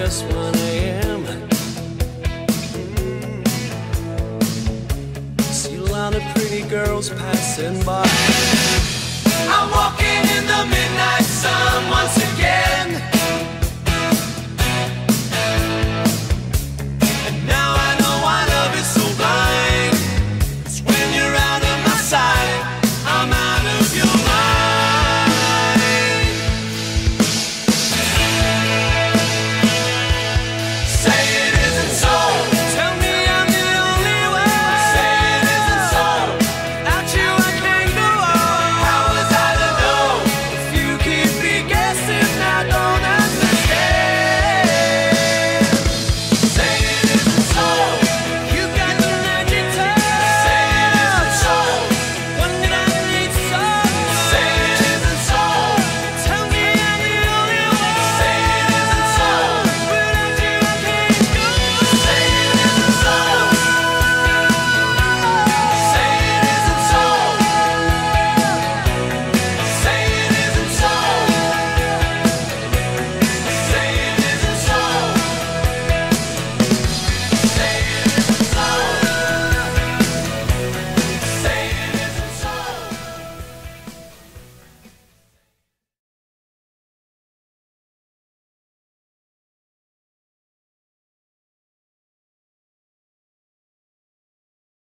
just 1 a.m. See a lot of pretty girls passing by. I'm walking in the midnight sun once again.